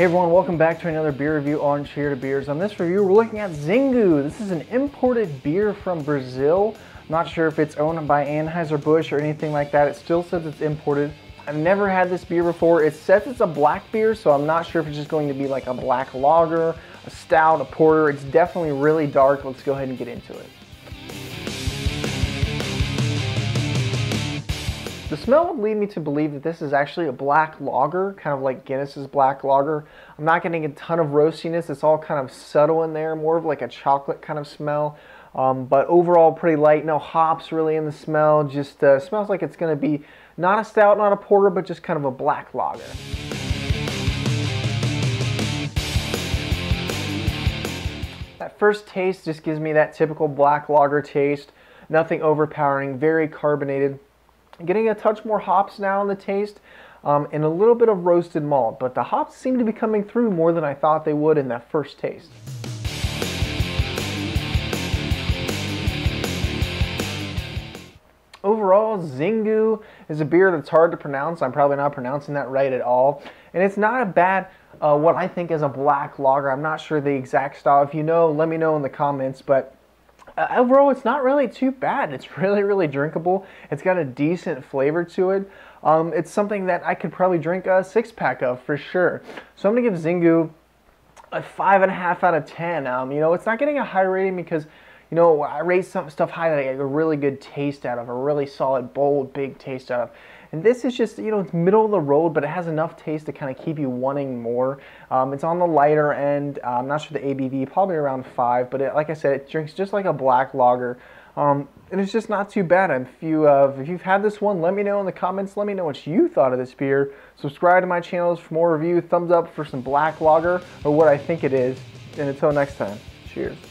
Hey everyone, welcome back to another beer review on Cheer to Beers. On this review, we're looking at Xingu. This is an imported beer from Brazil. Not sure if it's owned by Anheuser-Busch or anything like that. It still says it's imported. I've never had this beer before. It says it's a black beer, so I'm not sure if it's just going to be like a black lager, a stout, a porter. It's definitely really dark. Let's go ahead and get into it. The smell would lead me to believe that this is actually a black lager, kind of like Guinness's black lager. I'm not getting a ton of roastiness. It's all kind of subtle in there, more of like a chocolate kind of smell. Um, but overall pretty light. No hops really in the smell. Just uh, smells like it's going to be not a stout, not a porter, but just kind of a black lager. That first taste just gives me that typical black lager taste. Nothing overpowering, very carbonated getting a touch more hops now in the taste um, and a little bit of roasted malt, but the hops seem to be coming through more than I thought they would in that first taste. Overall, Xingu is a beer that's hard to pronounce. I'm probably not pronouncing that right at all. And it's not a bad, uh, what I think is a black lager. I'm not sure the exact style. If you know, let me know in the comments. But overall, it's not really too bad. It's really, really drinkable. It's got a decent flavor to it. Um, it's something that I could probably drink a six pack of for sure. So I'm gonna give Xingu a five and a half out of ten. Um, you know, it's not getting a high rating because you know I rate some stuff high that I get a really good taste out of, a really solid, bold, big taste out of. And this is just, you know, it's middle of the road, but it has enough taste to kind of keep you wanting more. Um, it's on the lighter end. Uh, I'm not sure the ABV, probably around five, but it, like I said, it drinks just like a black lager. Um, and it's just not too bad. If, you, uh, if you've had this one, let me know in the comments. Let me know what you thought of this beer. Subscribe to my channels for more review. Thumbs up for some black lager or what I think it is. And until next time, cheers.